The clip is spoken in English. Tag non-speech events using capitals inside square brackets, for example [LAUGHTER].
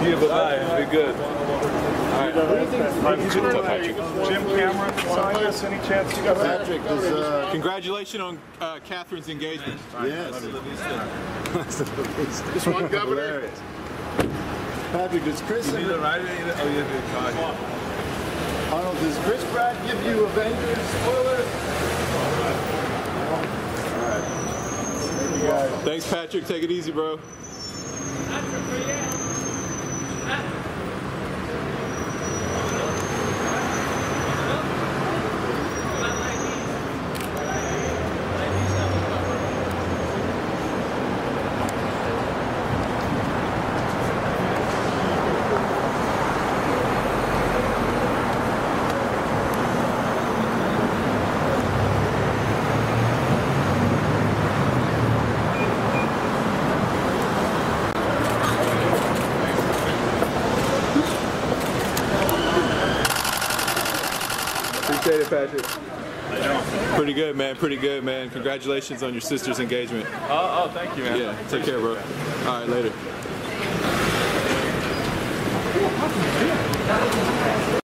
See you, bye-bye. Be good. Jim Cameron signed this. Any chance you got that? Patrick is, uh, Congratulations on uh, Katherine's engagement. yes. [LAUGHS] This one, Governor. Hilarious. Patrick, does Chris, Either right or either. Oh, you did card. Arnold, does Chris Pratt give you Avengers spoilers? Thanks, Patrick. Take it easy, bro. Yeah. Appreciate it, Patrick. Pretty good, man. Pretty good, man. Congratulations on your sister's engagement. Oh, oh, thank you, man. Yeah, take care, bro. All right, later.